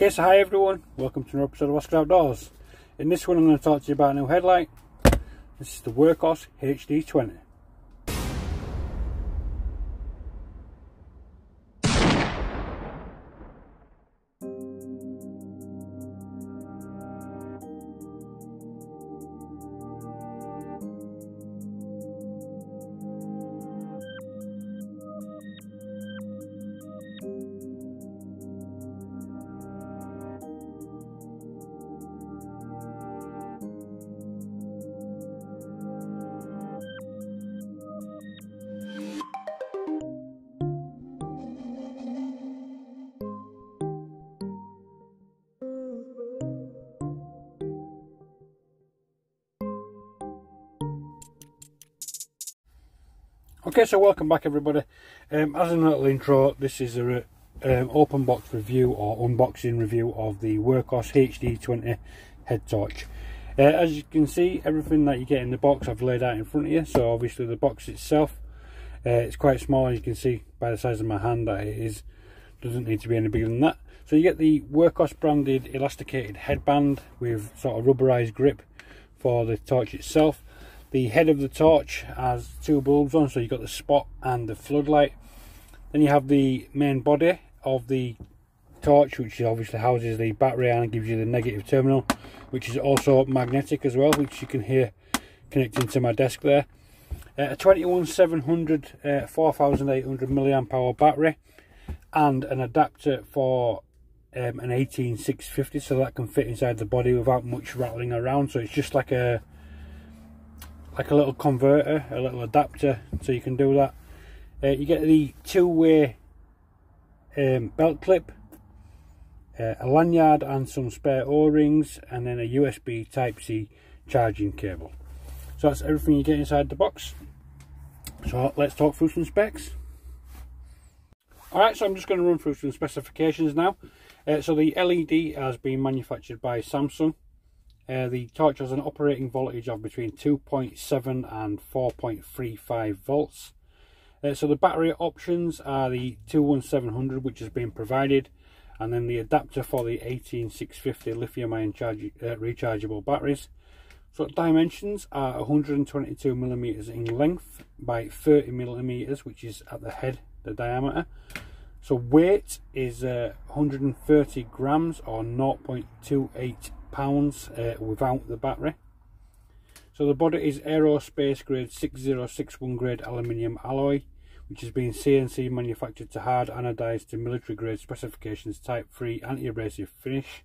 Okay, so hi everyone, welcome to another episode of Oscar Outdoors. In this one I'm going to talk to you about a new headlight. This is the Wurkkos HD20. Okay, so welcome back everybody. Um, as a little intro, this is a um, open box review or unboxing review of the Wurkkos HD20 head torch. Uh, as you can see, everything that you get in the box I've laid out in front of you. So obviously the box itself, uh, it's quite small as you can see by the size of my hand that it is. Doesn't need to be any bigger than that. So you get the Wurkkos branded elasticated headband with sort of rubberized grip for the torch itself the head of the torch has two bulbs on, so you've got the spot and the floodlight. Then you have the main body of the torch, which obviously houses the battery and gives you the negative terminal, which is also magnetic as well, which you can hear connecting to my desk there. Uh, a 21700 uh, 4800 milliamp hour battery and an adapter for um, an 18650 so that can fit inside the body without much rattling around so it's just like a like a little converter, a little adapter, so you can do that. Uh, you get the two-way um, belt clip, uh, a lanyard and some spare O-rings, and then a USB Type-C charging cable. So that's everything you get inside the box. So let's talk through some specs. Alright, so I'm just going to run through some specifications now. Uh, so the LED has been manufactured by Samsung. Uh, the torch has an operating voltage of between 2.7 and 4.35 volts. Uh, so the battery options are the 21700 which has been provided and then the adapter for the 18650 lithium ion charge, uh, rechargeable batteries. So dimensions are 122 millimeters in length by 30 millimeters which is at the head, the diameter. So weight is uh, 130 grams or 0.28 pounds uh, without the battery. So the body is aerospace grade 6061 grade aluminium alloy which has been CNC manufactured to hard anodized to military grade specifications type 3 anti-abrasive finish.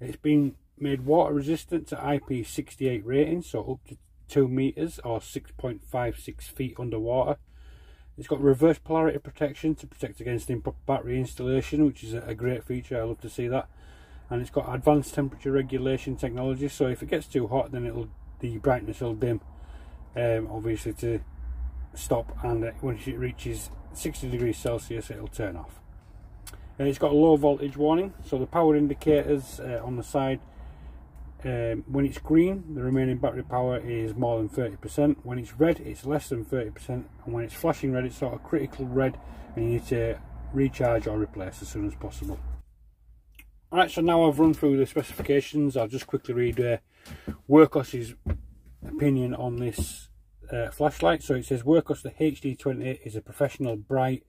It's been made water resistant to IP68 rating so up to 2 meters or 6.56 feet underwater. It's got reverse polarity protection to protect against improper battery installation which is a great feature, I love to see that and it's got advanced temperature regulation technology so if it gets too hot then it'll the brightness will dim um, obviously to stop and uh, once it reaches 60 degrees Celsius it'll turn off. And it's got a low voltage warning so the power indicators uh, on the side um, when it's green the remaining battery power is more than 30% when it's red it's less than 30% and when it's flashing red it's sort of critical red and you need to recharge or replace as soon as possible Alright, so now I've run through the specifications, I'll just quickly read uh, Wurkkos's opinion on this uh, flashlight. So it says Wurkkos the HD20 is a professional bright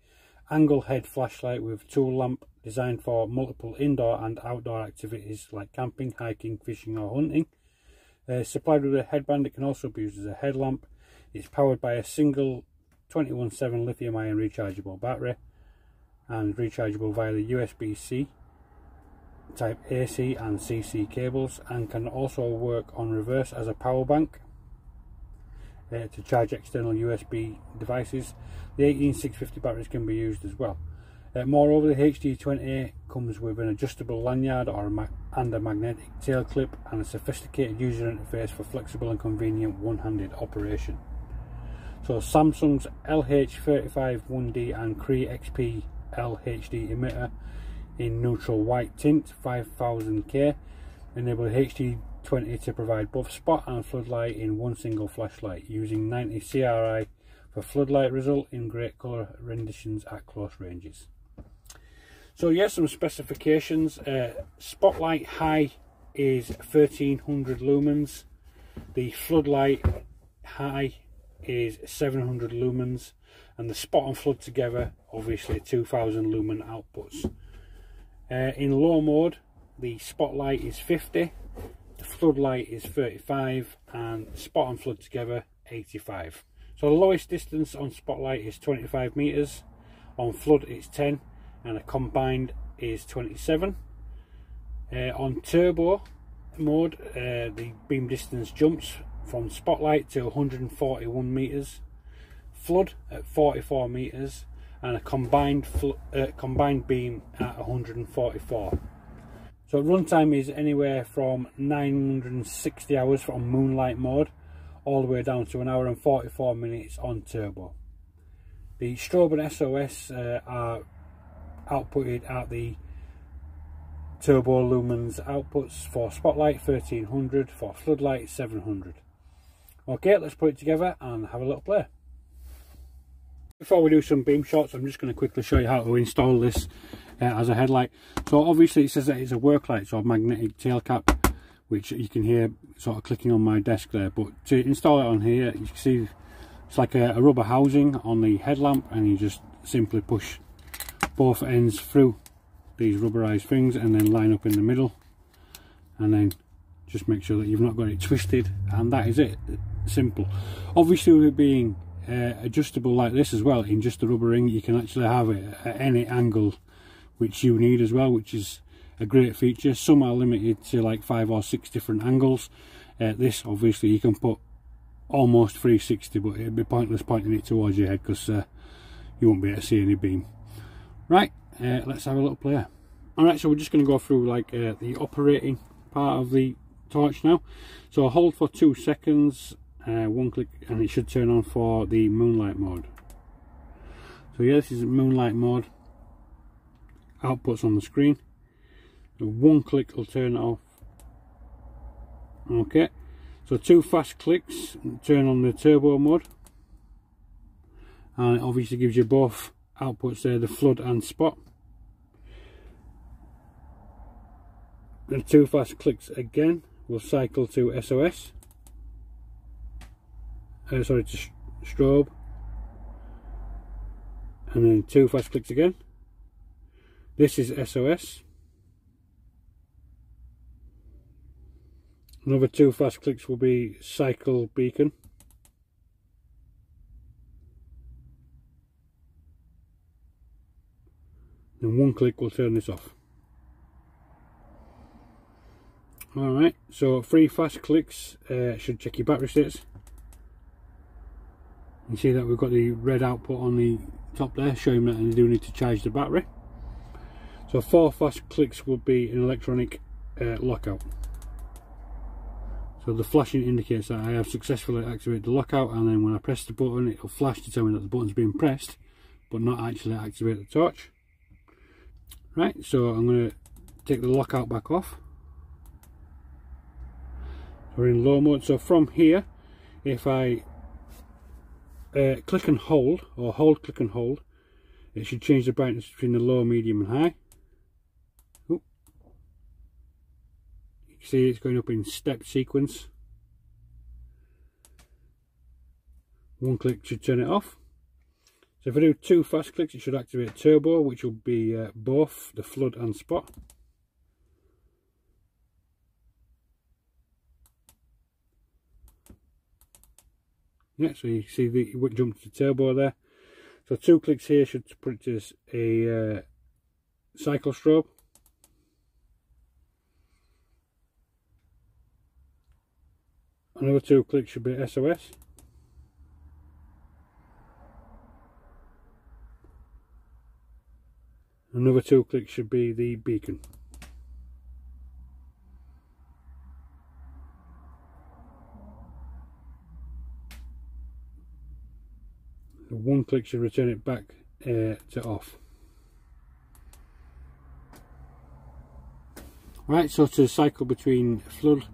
angle head flashlight with tool lamp designed for multiple indoor and outdoor activities like camping, hiking, fishing or hunting. Uh, supplied with a headband, it can also be used as a headlamp. It's powered by a single 21.7 lithium ion rechargeable battery and rechargeable via the USB-C type AC and CC cables and can also work on reverse as a power bank uh, to charge external USB devices. The 18650 batteries can be used as well. Uh, moreover, the HD20 comes with an adjustable lanyard or a and a magnetic tail clip and a sophisticated user interface for flexible and convenient one-handed operation. So Samsung's LH35 and Cree XP LHD emitter in neutral white tint 5000K enable HD20 to provide both spot and floodlight in one single flashlight using 90 CRI for floodlight result in great colour renditions at close ranges. So yes, some specifications. Uh, spotlight high is 1300 lumens. The floodlight high is 700 lumens and the spot and flood together obviously 2000 lumen outputs. Uh, in low mode the spotlight is 50, the floodlight is 35 and spot and flood together 85. So the lowest distance on spotlight is 25 meters, on flood it's 10 and a combined is 27. Uh, on turbo mode uh, the beam distance jumps from spotlight to 141 meters, flood at 44 meters and a combined uh, combined beam at 144. So runtime is anywhere from 960 hours from moonlight mode all the way down to an hour and 44 minutes on turbo. The strobe and SOS uh, are outputted at the turbo lumens outputs for spotlight 1300 for floodlight 700 okay let's put it together and have a little play before we do some beam shots i'm just going to quickly show you how to install this uh, as a headlight. So obviously it says that it's a work light so a magnetic tail cap which you can hear sort of clicking on my desk there. But to install it on here you can see it's like a, a rubber housing on the headlamp and you just simply push both ends through these rubberized things and then line up in the middle. And then just make sure that you've not got it twisted and that is it. Simple. Obviously with it being uh, adjustable like this as well in just the rubber ring you can actually have it at any angle which you need as well which is a great feature. Some are limited to like five or six different angles. Uh, this obviously you can put almost 360 but it'd be pointless pointing it towards your head because uh, you won't be able to see any beam. Right uh, let's have a little play. All right so we're just going to go through like uh, the operating part of the torch now. So hold for two seconds uh, one click and it should turn on for the moonlight mode. So yeah this is moonlight mode. Outputs on the screen. One click will turn it off. Okay. So two fast clicks turn on the turbo mode. And it obviously gives you both outputs there the flood and spot. And two fast clicks again will cycle to SOS uh, sorry to strobe and then two fast clicks again. This is SOS another two fast clicks will be cycle beacon. And one click will turn this off. Alright, so three fast clicks uh, should check your battery status. You see that we've got the red output on the top there showing that I do need to charge the battery. So four fast clicks will be an electronic uh, lockout. So the flashing indicates that I have successfully activated the lockout and then when I press the button it will flash to tell me that the button's being pressed but not actually activate the torch. Right, so I'm going to take the lockout back off we're in low mode so from here if I uh, click and hold or hold click and hold. It should change the brightness between the low medium and high. Oop. you can see it's going up in step sequence. One click should turn it off. So if I do two fast clicks it should activate turbo which will be uh, both the flood and spot yeah so you see the it jumped to turbo there. So two clicks here should put it as a uh, cycle strobe. Another two clicks should be SOS another two clicks should be the beacon one click should return it back uh, to off. Right so to cycle between flood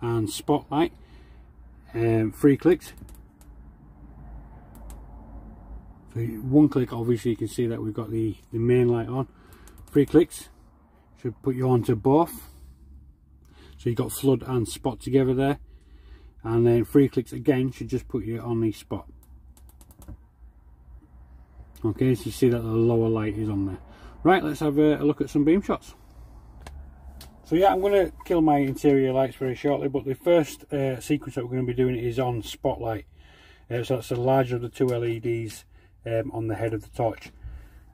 and spotlight um, three clicks. So one click obviously you can see that we've got the the main light on. Three clicks should put you onto both. So you've got flood and spot together there. And then three clicks again should just put you on the spot okay so you see that the lower light is on there right let's have a, look at some beam shots so yeah, I'm going to kill my interior lights very shortly, but the first uh, sequence that we're going to be doing is on spotlight. Uh, so that's the larger of the two LEDs um, on the head of the torch.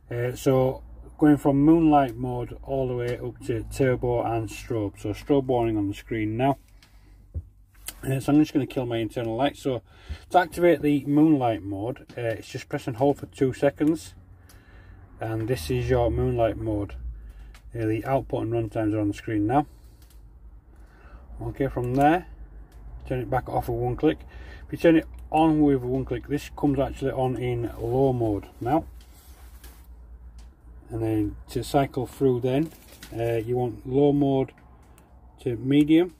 Uh, so going from moonlight mode all the way up to turbo and strobe. So strobe warning on the screen now. So I'm just going to kill my internal light. So to activate the moonlight mode, uh, it's just press and hold for two seconds. And this is your moonlight mode. Uh, the output and run times are on the screen now. Okay, from there, turn it back off with one click. If you turn it on with one click, this comes actually on in low mode now and then to cycle through then uh, you want low mode to medium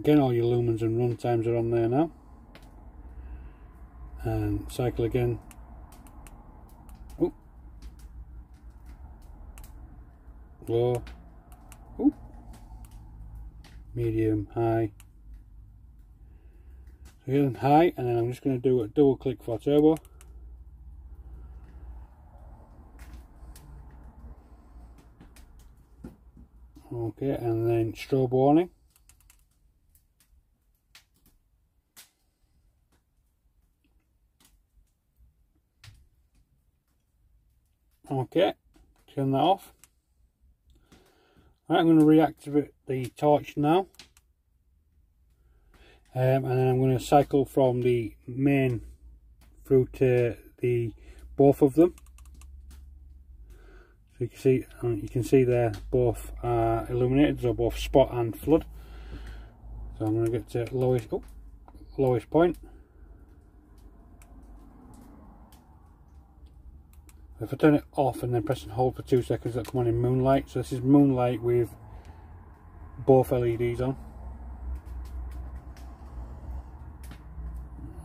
again all your lumens and run times are on there now. And cycle again. Oop. low. Oop. medium high. So here high and then I'm just going to do a double click for turbo. Okay and then strobe warning okay turn that off. Right, I'm going to reactivate the torch now. Um, and then I'm going to cycle from the main through to the both of them. So you can see uh, you can see there both are illuminated so both spot and flood. So I'm going to get to lowest oh, lowest point if I turn it off and then press and hold for two seconds that'll come on in moonlight so this is moonlight with both LEDs on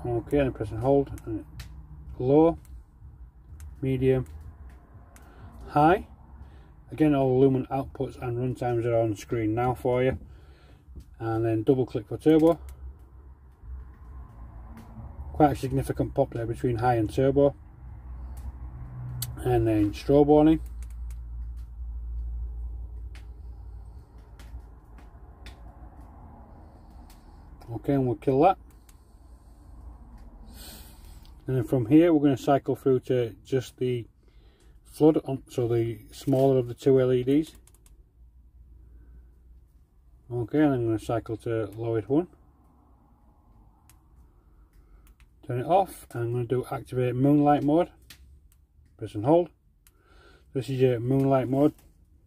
okay and press and hold and low medium high. Again, all lumen outputs and runtimes are on screen now for you. And then double click for turbo. Quite a significant pop there between high and turbo. And then strobe warning. Okay, and we'll kill that. And then from here, we're going to cycle through to just the flood on so the smaller of the two LEDs okay and I'm going to cycle to lowest one turn it off and I'm going to do activate moonlight mode press and hold. This is your moonlight mode.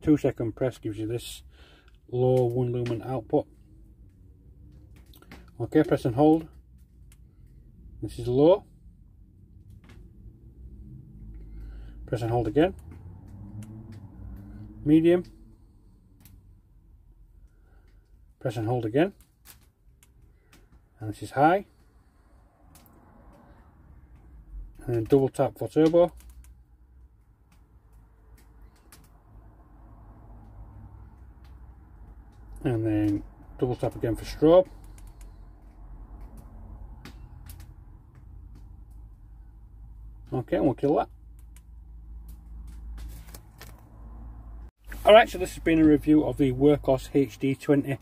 Two second press gives you this low one lumen output. Okay press and hold. This is low. Press and hold again. Medium. Press and hold again. And this is high. And then double tap for turbo and then double tap again for strobe okay and we'll kill that Alright, so this has been a review of the Wurkkos HD20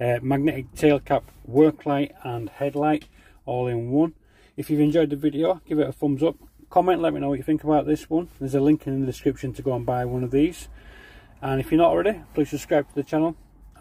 uh, magnetic tail cap work light and headlight all in one. If you've enjoyed the video, give it a thumbs up. Comment, let me know what you think about this one. There's a link in the description to go and buy one of these. And if you're not already, please subscribe to the channel.